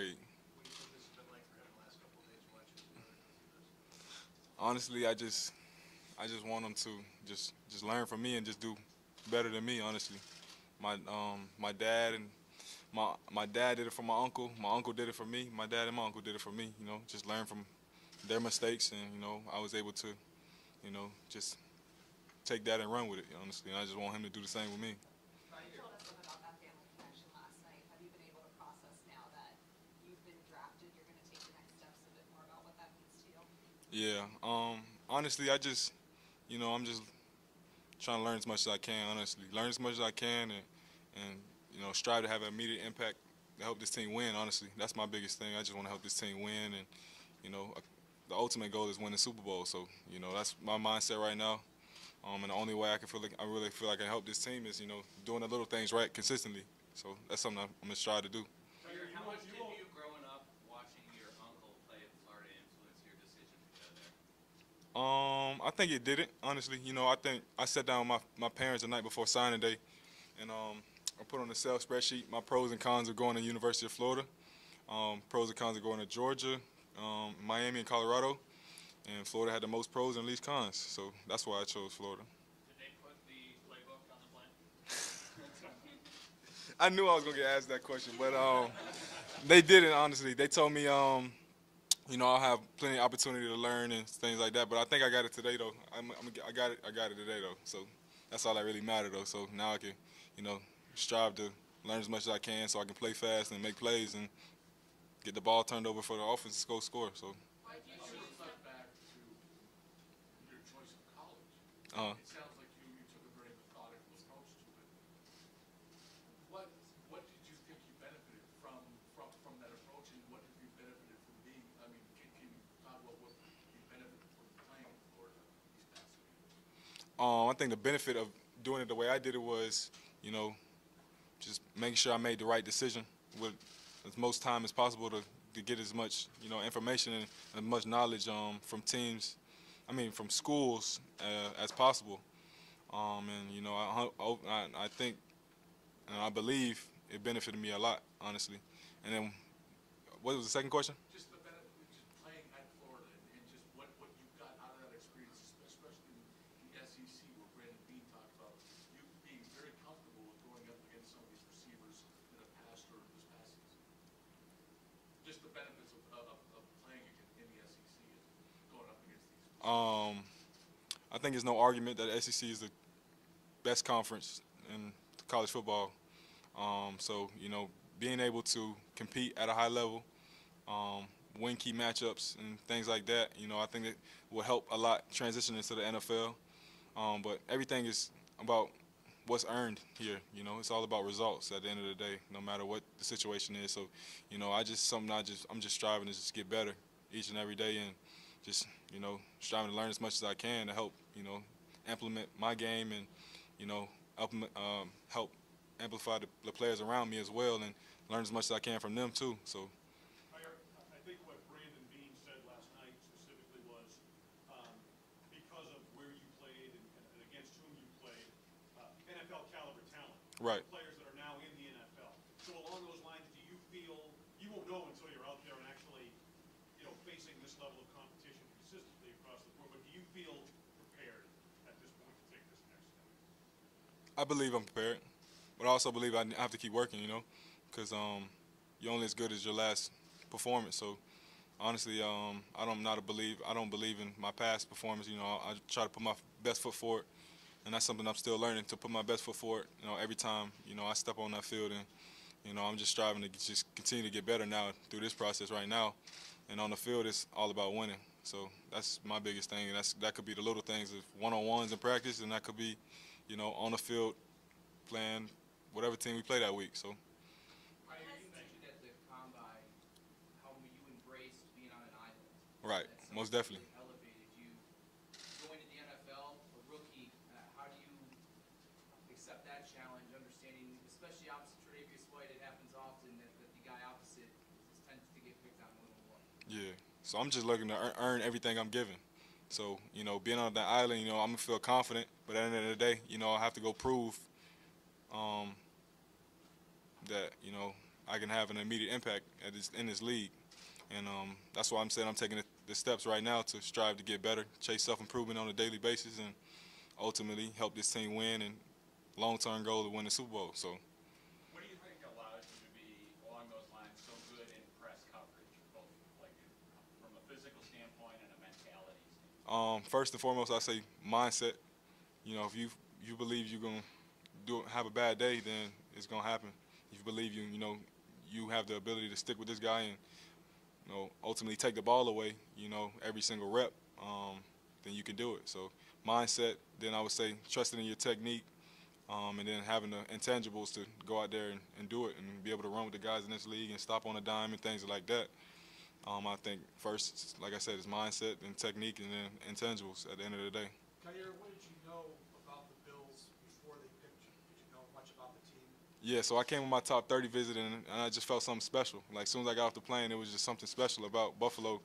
this? Honestly, I just I just want him to just just learn from me and just do better than me. Honestly, my um my dad and my my dad did it for my uncle. My uncle did it for me. My dad and my uncle did it for me. You know, just learn from their mistakes, and you know, I was able to, you know, just take that and run with it. Honestly, and I just want him to do the same with me. You told us about that family connection last night. Have you been able to process now that you've been drafted, you're going to take the next steps a bit more about what that means to you? Yeah. Um. Honestly, I just, you know, I'm just trying to learn as much as I can. Honestly, learn as much as I can, and and you know, strive to have an immediate impact to help this team win. Honestly, that's my biggest thing. I just want to help this team win, and you know, uh, the ultimate goal is win the Super Bowl. So you know, that's my mindset right now. Um, and the only way I can feel like I really feel like I can help this team is you know doing the little things right consistently. So that's something I'm gonna strive to do. Tiger, how much did you growing up watching your uncle play at Florida influence your decision to go there? Um, I think it did it. Honestly, you know, I think I sat down with my, my parents the night before signing day, and um, I put on the sales spreadsheet my pros and cons of going to University of Florida, um, pros and cons of going to Georgia, um, Miami, and Colorado, and Florida had the most pros and least cons. So that's why I chose Florida. Did they put the playbook on the plane? I knew I was gonna get asked that question, but um, they didn't. Honestly, they told me um, you know, I'll have plenty of opportunity to learn and things like that. But I think I got it today, though. I'm, I'm, I got it. I got it today, though. So that's all that really mattered, though. So now I can, you know, strive to learn as much as I can, so I can play fast and make plays and get the ball turned over for the offense to go score. So. Why did you choose reflect back to your choice of college. Uh, It sounds like you, you took a very methodical approach to it. What, what did you think you benefited from, from, from that approach, and what have you benefited from being, I mean, can, can you talk about what you benefited from playing in Florida these past few years? Um, I think the benefit of doing it the way I did it was, you know, just making sure I made the right decision with as most time as possible to, to get as much, you know, information and as much knowledge um, from teams, I mean, from schools uh, as possible. Um, and, you know, I, I, I think and I believe it benefited me a lot, honestly. And then, what was the second question? Just playing at Florida, and, and just what, what you got out of that experience, especially in the SEC, where Brandon Beane talked about you being very comfortable with going up against some of these receivers that have passed or this past season. Just the benefits of, of, of playing in the SEC and going up against these. Um, I think there's no argument that SEC is the best conference in college football. Um, so you know, being able to compete at a high level, um, win key matchups and things like that, you know, I think it will help a lot transition into the NFL. Um, but everything is about what's earned here. You know, it's all about results at the end of the day, no matter what the situation is. So, you know, I just something I just I'm just striving to just get better each and every day and just you know striving to learn as much as I can to help you know implement my game and you know help um, help amplify the, the players around me as well and learn as much as I can from them too. So Mayor, I think what Brandon Beane said last night specifically was, because of where you played and and against whom you played, NFL caliber talent. Right. Players that are now in the NFL. So along those lines, do you feel, you won't know until you're out there and actually, you know, facing this level of competition consistently across the board, but do you feel prepared at this point to take this next step? I believe I'm prepared, but I also believe I have to keep working. You know, because um, you're only as good as your last performance. So honestly, um, I don't not a believe I don't believe in my past performance. You know, I, I try to put my best foot forward, and that's something I'm still learning to put my best foot forward. You know, every time you know I step on that field, and you know I'm just striving to just continue to get better now through this process right now. And on the field, it's all about winning. So that's my biggest thing, and that's that could be the little things of one-on-ones in practice, and that could be, you know, on the field playing whatever team we play that week. So. Tiger, you mentioned at the combine how you embraced being on an island. Right, That's most definitely. Elevated you. Going to the NFL, a rookie, uh, how do you accept that challenge, understanding, especially opposite Tre'Davious White, it happens often that, that the guy opposite tends to get picked on a little more. Yeah. So I'm just looking to earn everything I'm given. So you know, being on that island, you know, I'm gonna feel confident. But at the end of the day, you know, I have to go prove um, that you know I can have an immediate impact at this, in this league. And um, that's why I'm saying I'm taking the, the steps right now to strive to get better, chase self improvement on a daily basis, and ultimately help this team win and long term goal to win the Super Bowl. So. What do you think allows you to be, along those lines, so good in press coverage, both like from a physical standpoint and a mentality standpoint? Um, first and foremost, I say mindset. You know, if you you believe you're gonna do have a bad day, then it's gonna happen. If you believe you you know you have the ability to stick with this guy and you know ultimately take the ball away, you know every single rep, um, then you can do it. So mindset. Then I would say trusting in your technique, um, and then having the intangibles to go out there and, and do it and be able to run with the guys in this league and stop on a dime and things like that. Um, I think first, like I said, is mindset and technique, and then intangibles at the end of the day. What did you know about the Bills before they picked you? Did you know much about the team? Yeah, so I came on my top 30 visit, and, and I just felt something special. Like as soon as I got off the plane, it was just something special about Buffalo.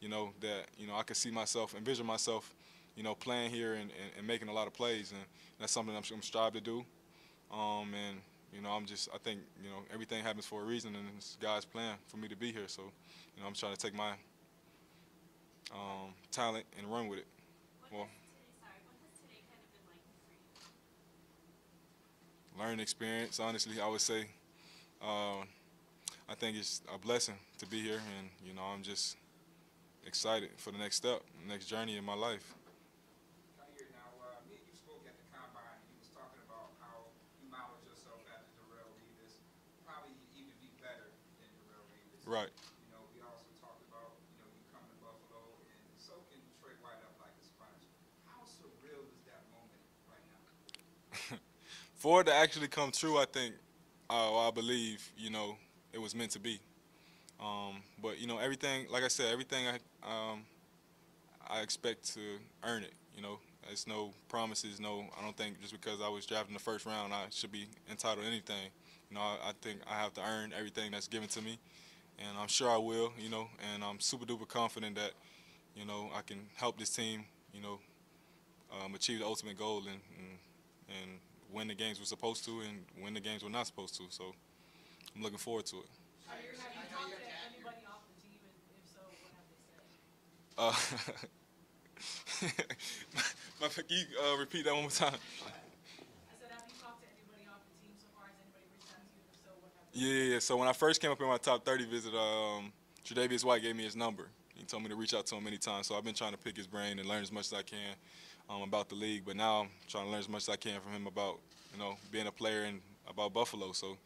You know that you know I could see myself, envision myself, you know, playing here and, and, and making a lot of plays, and that's something I'm, I'm strive to do. Um, and you know, I'm just I think you know everything happens for a reason, and it's God's plan for me to be here. So, you know, I'm trying to take my um, talent and run with it. What Well- has today, sorry, what has today kind of like for learning experience. Honestly, I would say, uh, I think it's a blessing to be here, and you know, I'm just excited for the next step, the next journey in my life. Kaiir, now, uh, me and you spoke at the combine, and you was talking about how you modeled yourself after Darrelle Revis, probably even be better than Darrelle Revis. Right. You know, we also talked about, you know, you coming to Buffalo and soaking White up like a sponge. How surreal is that moment right now? For it to actually come true, I think, uh, I believe, you know, it was meant to be. Um, but you know, everything, like I said, everything I um, I expect to earn it. You know, it's no promises. No, I don't think just because I was drafted in the first round, I should be entitled to anything. You know, I, I think I have to earn everything that's given to me, and I'm sure I will. You know, and I'm super duper confident that, you know, I can help this team. You know, um, achieve the ultimate goal and, and and win the games we're supposed to and win the games we're not supposed to. So I'm looking forward to it. Have you talked to anybody off the team, and if so, what have they said? Uh, my, can you uh, repeat that one more time? I said, have you talked to anybody off the team so far? Has anybody reached out to you, and if so, what have they Yeah, yeah. So when I first came up in my top 30 visit, um, Tre'Davious White gave me his number. He told me to reach out to him many times. So I've been trying to pick his brain and learn as much as I can um, about the league. But now I'm trying to learn as much as I can from him about, you know, being a player and about Buffalo. So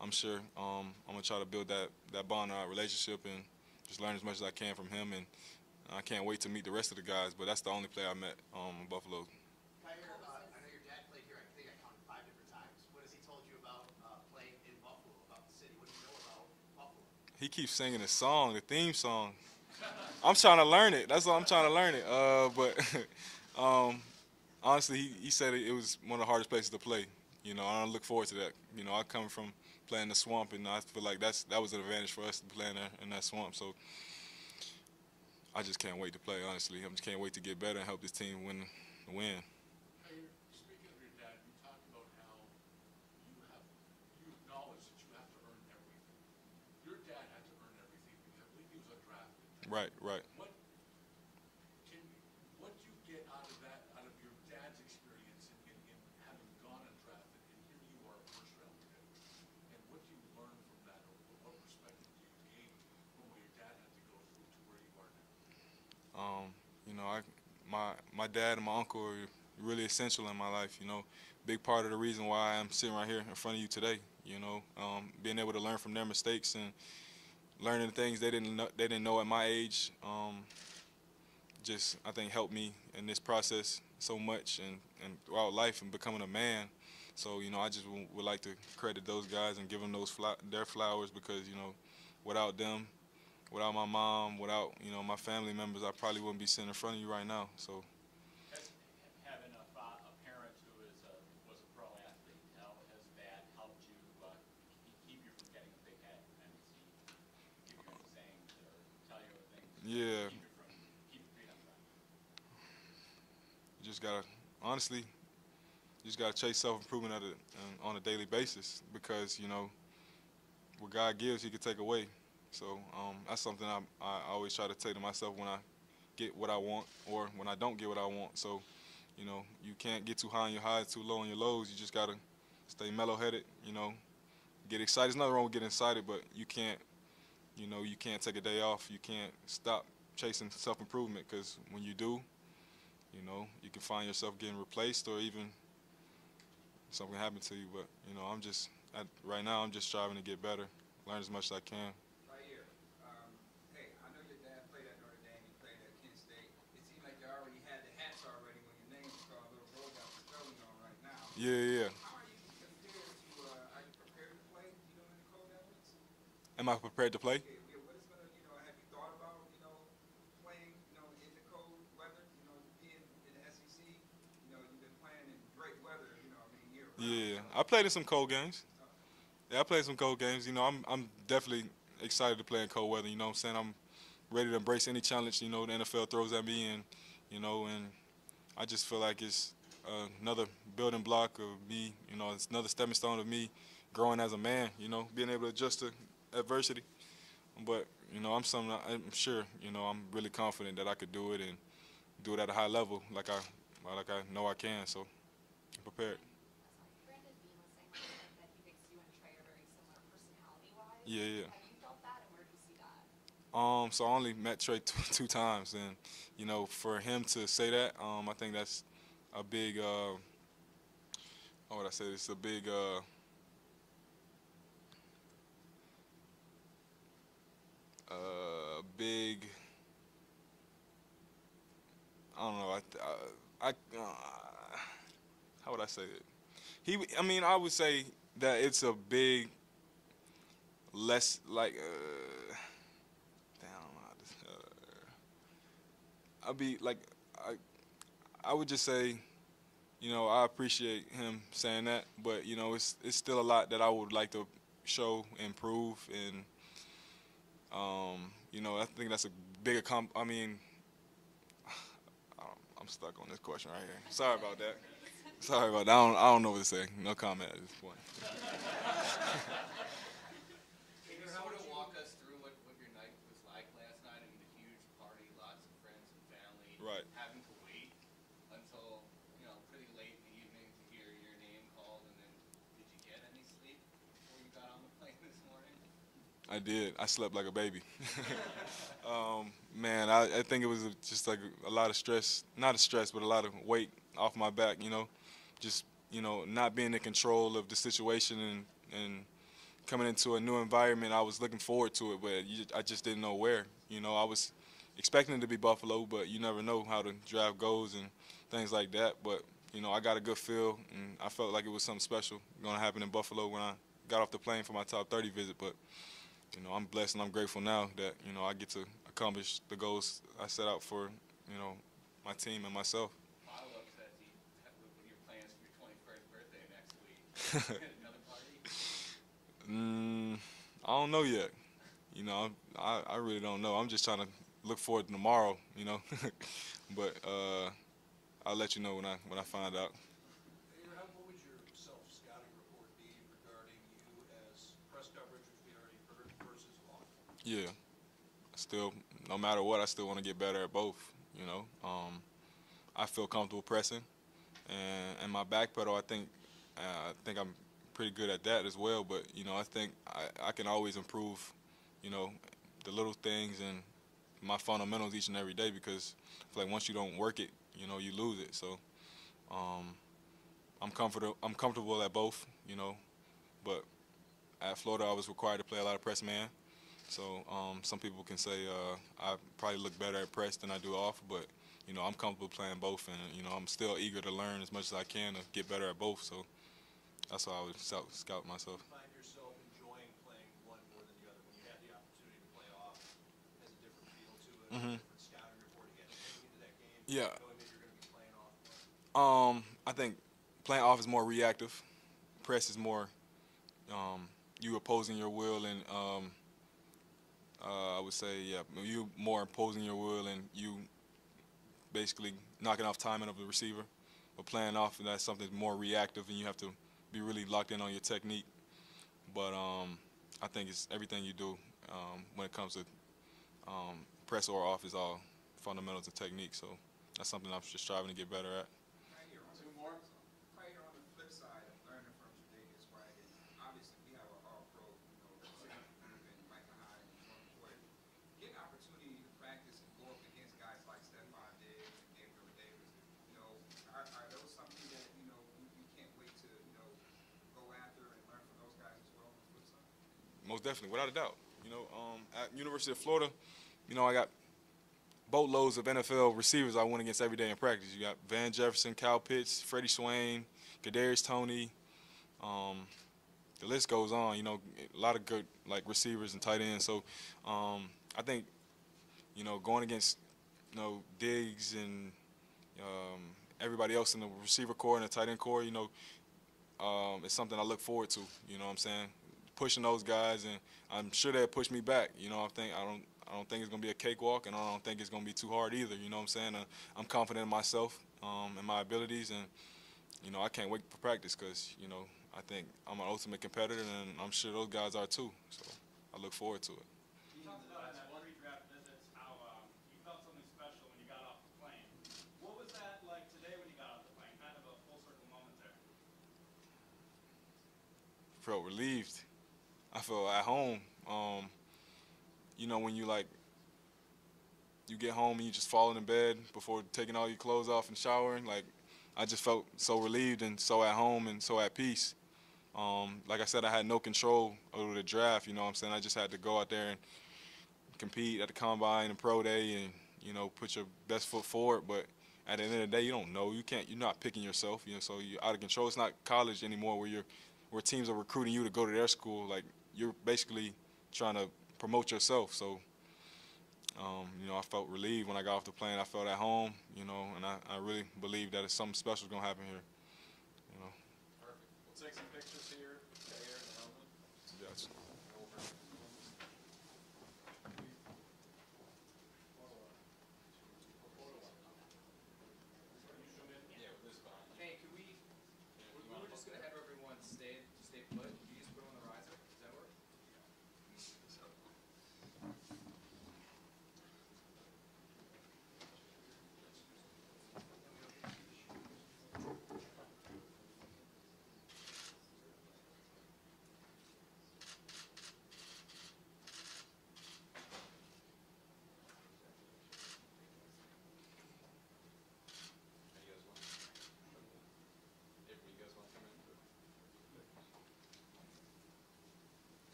I'm sure um, I'm gonna try to build that that bond, our relationship, and just learn as much as I can from him. And I can't wait to meet the rest of the guys. But that's the only player I met um, in Buffalo. Kaiir, uh, I know your dad played here, I think I counted five different times. What has he told you about uh, playing in Buffalo, about the city? What do you know about Buffalo? He keeps singing the song, the theme song. I'm trying to learn it. That's all I'm trying to learn it. Uh, but um, honestly, he, he said it, it was one of the hardest places to play. You know, I don't look forward to that. You know, I come from playing the swamp, and I feel like that's that was an advantage for us to play in, in that swamp. So I just can't wait to play. Honestly, I just can't wait to get better and help this team win. Win. Kaiir, speaking of your dad, you talked about how you have, you acknowledge that you have to earn everything. Your dad had to earn everything because I believe he was undrafted. Right, right. What can what do you get out of that, out of your dad's experience in, in, in having gone undrafted, and here you are, a first round pick? And what do you learn from that, or what perspective do you gain from what your dad had to go through to where you are now? Um, you know, I, my my dad and my uncle are really essential in my life. You know, big part of the reason why I'm sitting right here in front of you today. You know, um, being able to learn from their mistakes and learning things they didn't know, they didn't know at my age. Um, just I think helped me in this process so much and, and throughout life and becoming a man. So you know, I just would like to credit those guys and give them those fla- their flowers because you know, without them, without my mom, without you know my family members, I probably wouldn't be sitting in front of you right now. So Has, having a, fa- a parent who is a, was a pro athlete, how has that helped you, uh, keep, keep you from getting a big head? And give you the sayings or tell you things? to Yeah. Keep you from, keep your feet on the ground? you just gotta honestly, you just gotta chase self improvement at a, on a daily basis because you know what God gives, He can take away. So um, that's something I, I always try to say to myself when I get what I want or when I don't get what I want. So, you know, you can't get too high on your highs, too low on your lows. You just gotta stay mellow-headed. You know, get excited. There's nothing wrong with getting excited, but you can't, you know, you can't take a day off. You can't stop chasing self-improvement because when you do, you know, you can find yourself getting replaced or even something happen to you. But you know, I'm just at, right now. I'm just striving to get better, learn as much as I can. Um, hey, I know your dad played at Notre Dame, he played at Kent State. It seemed like you already had the hats already when your name was called. Little bro got the spelling on right now. Yeah, yeah. Playing in great weather, you know, I prepared to play? Yeah, I played in some cold games. Yeah, I played some cold games. You know, I'm I'm definitely excited to play in cold weather. You know, what I'm saying I'm ready to embrace any challenge. You know, the NFL throws at me, and you know, and I just feel like it's uh, another building block of me. You know, it's another stepping stone of me growing as a man. You know, being able to adjust to adversity. But you know, I'm something I'm sure. You know, I'm really confident that I could do it and do it at a high level, like I like I know I can. So, I'm prepared. Yeah, yeah. Um, so I only met Trey two, two times, and you know, for him to say that, um, I think that's a big. Uh, how would I say? It's a big. Uh, uh, big. I don't know. I, I, I uh, how would I say it? He, I mean, I would say that it's a big, less like. Uh, damn, uh, I'd be like, I, I would just say, you know, I appreciate him saying that, but you know, it's it's still a lot that I would like to show, improve, and um, you know, I think that's a big comp. I mean, I'm stuck on this question right here. Sorry about that. Sorry about that. I don't, I don't know what to say. No comment at this point. Can you sort of walk us through what, what your night was like last night? I mean, a huge party, lots of friends and family. Right. Having to wait until, you know, pretty late in the evening to hear your name called, and then did you get any sleep before you got on the plane this morning? I did. I slept like a baby. um, man, I, I think it was just like a lot of stress, not a stress, but a lot of weight off my back. You know, just you know not being in control of the situation and and coming into a new environment. I was looking forward to it, but you, I just didn't know where. You know, I was expecting it to be Buffalo, but you never know how the draft goes and things like that. But you know, I got a good feel, and I felt like it was something special going to happen in Buffalo when I got off the plane for my top 30 visit. But you know, I'm blessed and I'm grateful now that you know I get to accomplish the goals I set out for you know my team and myself. Follow-up says he, what are your plans for your 21st birthday next week? Another party? Mm, I don't know yet. You know, I, I really don't know. I'm just trying to look forward to tomorrow. You know, but uh, I'll let you know when I when I find out. Aaron, how- what would your self-scouting report be regarding you as press coverage, which we already heard, versus off? Yeah. Still, no matter what, I still want to get better at both. You know, um, I feel comfortable pressing, and and my back pedal, I think, uh, I think I'm pretty good at that as well. But you know, I think I, I can always improve. You know, the little things and my fundamentals each and every day because like once you don't work it, you know, you lose it. So, um, I'm comfortable. I'm comfortable at both. You know, but at Florida, I was required to play a lot of press man. So um, some people can say uh, I probably look better at press than I do off, but you know I'm comfortable playing both, and you know I'm still eager to learn as much as I can to get better at both. So that's why I would scout, scout myself. Find yourself enjoying playing one more than the other when you had the opportunity to play off, has a different feel to it, Mhm. different scouting report again, heading into that game. Yeah. Knowing that you're gonna be playing off more. Um, I think playing off is more reactive. Press is more um, you opposing your will and um, uh, I would say yeah, you more imposing your will and you basically knocking off timing of the receiver. But playing off that's something more reactive and you have to be really locked in on your technique. But um, I think it's everything you do um, when it comes to um, press or off is all fundamentals and technique. So that's something I'm just striving to get better at. Right here on the- Two more? Right here on the flip side of learning from Tre'Davious White, and obviously we have an all-pro, you know, center group in Micah Hyde and Jordan Poyer. Get an opportunity to practice and go up against guys like Stefon Diggs and Gabriel Davis. You know, are, are those something that, you know, you, you can't wait to, you know, go after and learn from those guys as well on the flip side? Most definitely, without a doubt. You know, um, at University of Florida, you know, I got boatloads of NFL receivers I went against every day in practice. You got Van Jefferson, Kyle Pitts, Freddie Swain, Kadarius Toney. Um, the list goes on. You know, a lot of good like receivers and tight ends. So um, I think, you know, going against, you know, Diggs and um, everybody else in the receiver core and the tight end core, you know, um, it's something I look forward to. You know what I'm saying? Pushing those guys, and I'm sure they'll push me back. You know, I think I don't. I don't think it's gonna be a cakewalk, and I don't think it's gonna be too hard either. You know what I'm saying? Uh, I'm confident in myself um, and my abilities, and you know I can't wait for practice because you know I think I'm an ultimate competitor, and I'm sure those guys are too. So I look forward to it. You talked about in that pre-draft visits how um, you felt something special when you got off the plane. What was that like today when you got off the plane? Kind of a full circle moment there. felt relieved. I felt at home. Um, you know, when you like, you get home and you just falling in bed before taking all your clothes off and showering. Like, I just felt so relieved and so at home and so at peace. Um, like I said, I had no control over the draft. You know what I'm saying? I just had to go out there and compete at the combine and pro day and, you know, put your best foot forward. But at the end of the day, you don't know. You can't, you're not picking yourself. You know, so you're out of control. It's not college anymore where you're, where teams are recruiting you to go to their school. Like, you're basically trying to promote yourself. So, um, you know, I felt relieved when I got off the plane. I felt at home, you know, and I, I really believe that it's something special is going to happen here.